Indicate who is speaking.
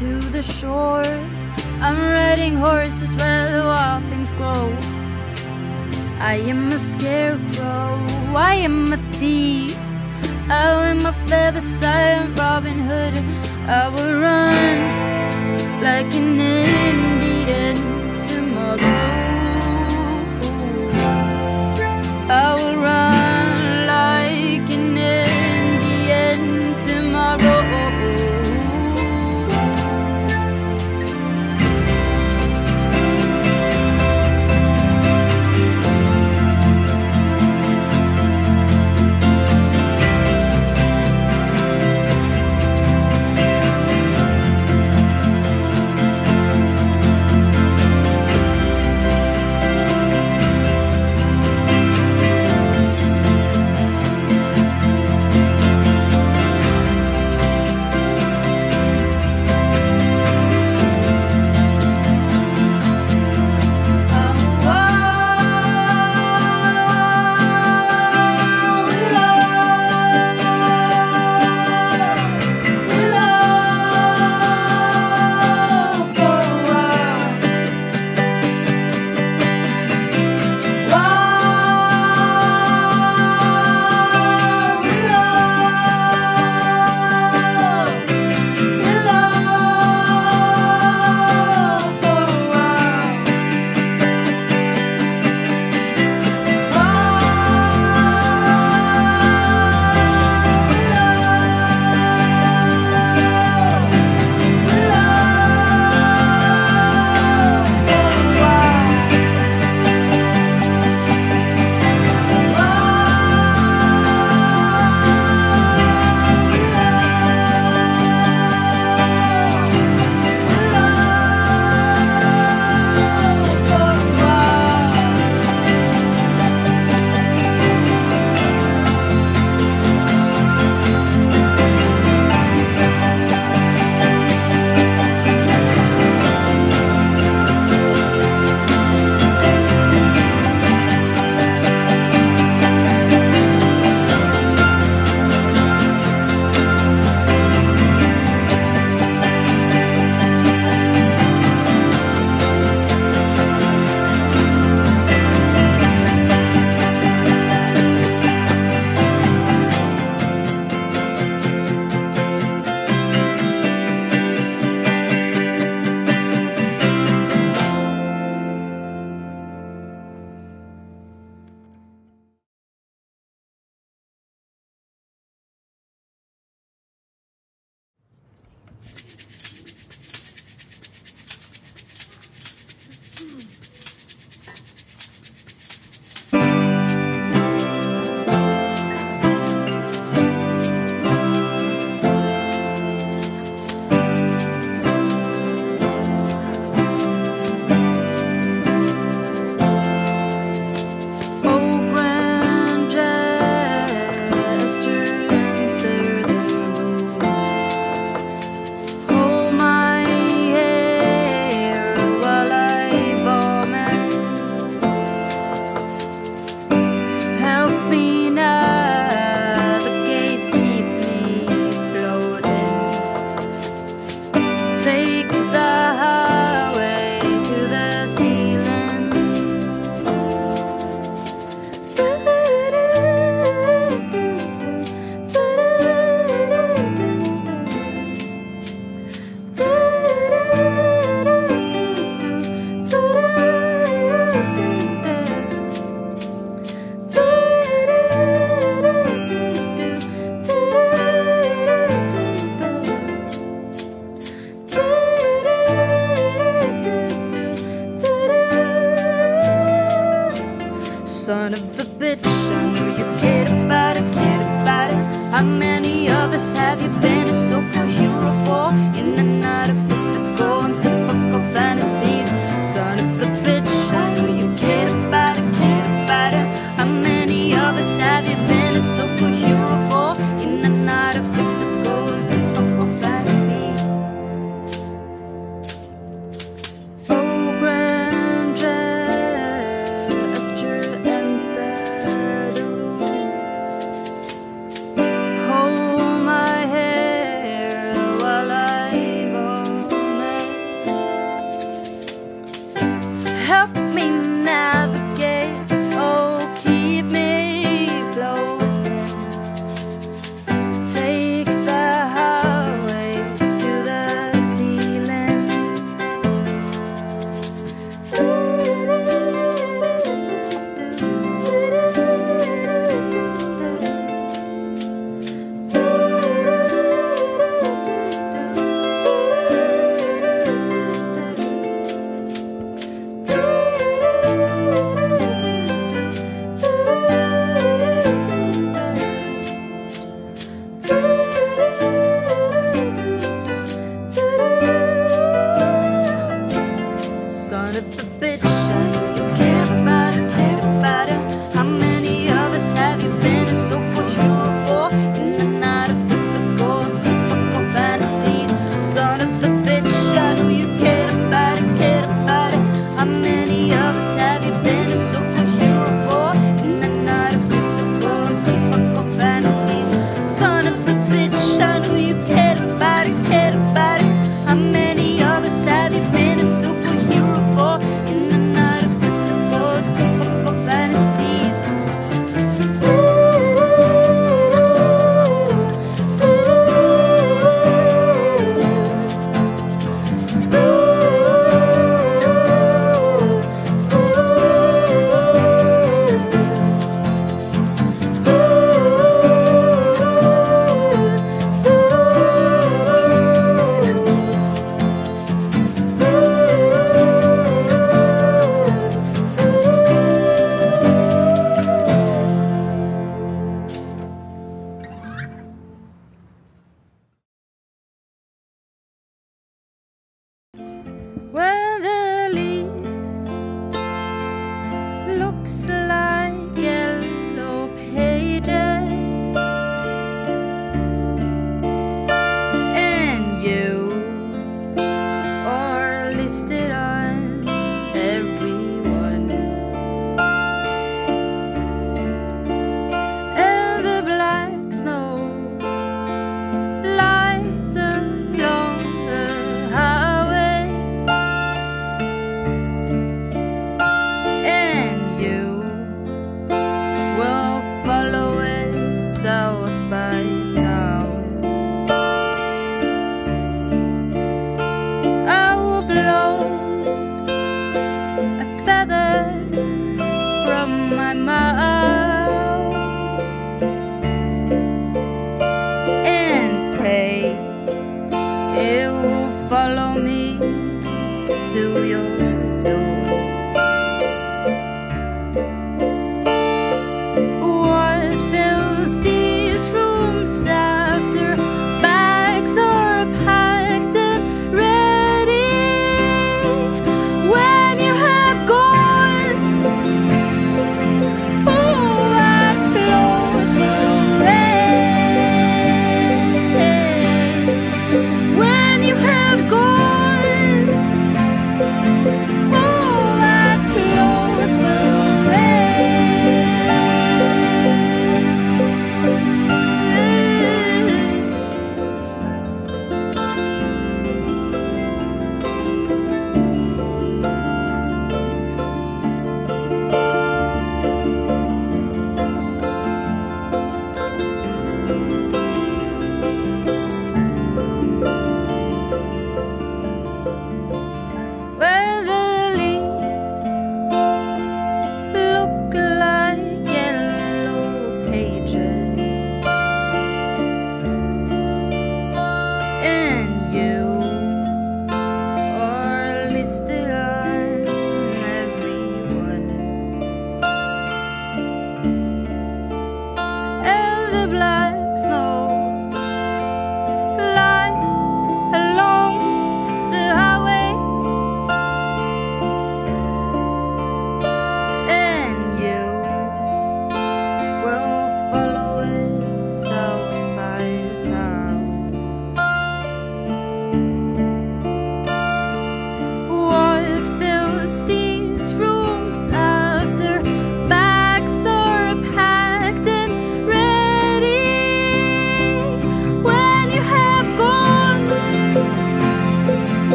Speaker 1: to the shore. I'm riding horses where the wild things grow. I am a scarecrow, I am a thief. I wear my feathers, I am Robin Hood. I will run like an Indian tomorrow. I will run